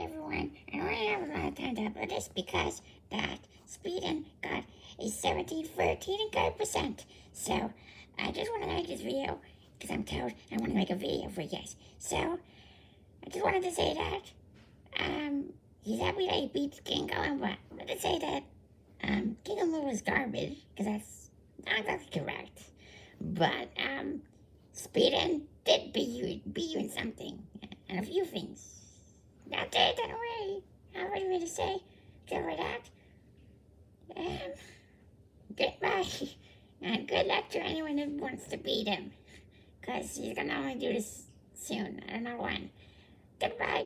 everyone. I don't have a lot of time to upload this because that SpeedIn got a 17, 13, and Kart percent. So I just want to make this video because I'm told I want to make a video for you guys. So I just wanted to say that um he's happy that he beat King Kong, but I to say that um King Kong was garbage because that's not exactly correct. But um SpeedIn did beat you, beat you in something and a few things. That's it, I have anything to say for that. Um, goodbye. And good luck to anyone who wants to beat him. Because he's going to only do this soon. I don't know when. Goodbye.